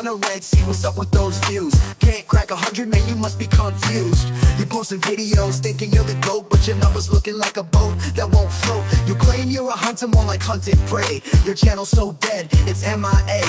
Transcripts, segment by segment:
Hunter Red, see what's up with those views? Can't crack a hundred, man, you must be confused. You posting videos thinking you're the GOAT But your numbers looking like a boat that won't float. You claim you're a hunter, more like hunted prey. Your channel's so dead, it's MIA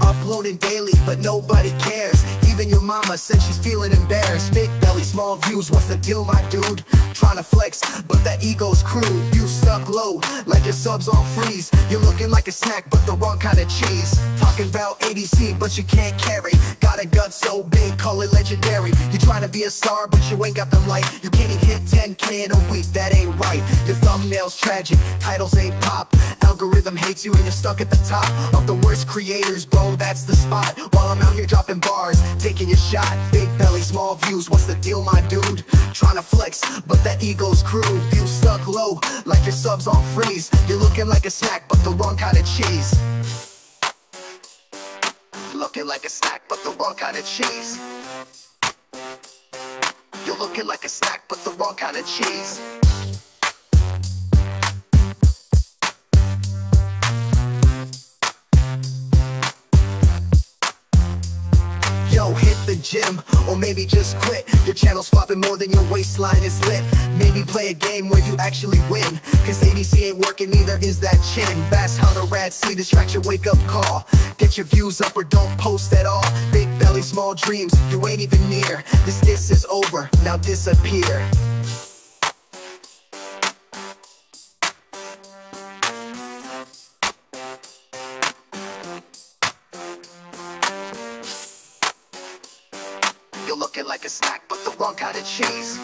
Uploading daily, but nobody cares. Even your mama said she's feeling embarrassed. Big belly, small views, what's the deal, my dude? Trying to flex, but that ego's crude Stuck low, like your subs on freeze. You're looking like a snack, but the wrong kind of cheese. Talking about ADC, but you can't carry. Got a gut so big, call it legendary. You trying to be a star, but you ain't got the light. You can't even hit 10k in a week, that ain't right. Your thumbnail's tragic, titles ain't pop. Algorithm hates you and you're stuck at the top Of the creators, bro, that's the spot. While I'm out here dropping bars, taking a shot. Big belly, small views, what's the deal, my dude? Trying to flex, but that ego's crude You stuck low, like your subs on freeze. You're looking like a snack, but the wrong kind of cheese. Looking like a snack, but the wrong kind of cheese. You're looking like a snack, but the wrong kind of cheese Yo, hit the gym, or maybe just quit. Your channel's flopping more than your waistline is lit. Maybe play a game where you actually win Cause ADC ain't working, neither is that chin? Basshunteradc, distract your wake up call. Get your views up or don't post at all. Big belly, small dreams, you ain't even near. This diss is over, now disappear looking like a snack, but the wrong kind of cheese.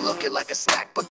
Looking like a snack, but